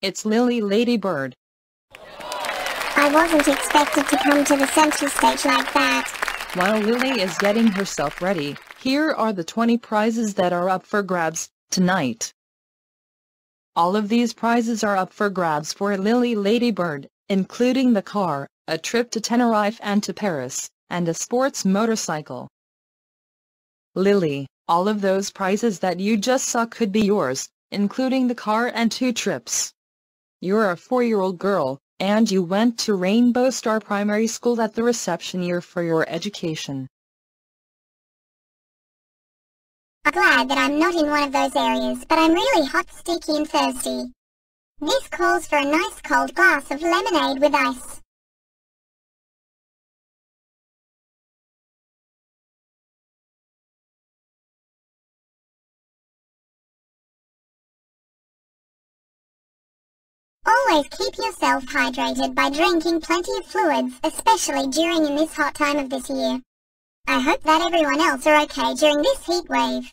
it's Lily Ladybird. I wasn't expected to come to the central stage like that. While Lily is getting herself ready, here are the 20 prizes that are up for grabs tonight. All of these prizes are up for grabs for Lily Ladybird, including the car, a trip to Tenerife and to Paris, and a sports motorcycle. Lily, all of those prizes that you just saw could be yours, including the car and two trips. You're a four-year-old girl, and you went to Rainbow Star Primary School at the reception year for your education. I'm glad that I'm not in one of those areas, but I'm really hot, sticky and thirsty. This calls for a nice cold glass of lemonade with ice. Always keep yourself hydrated by drinking plenty of fluids, especially during in this hot time of this year. I hope that everyone else are okay during this heat wave.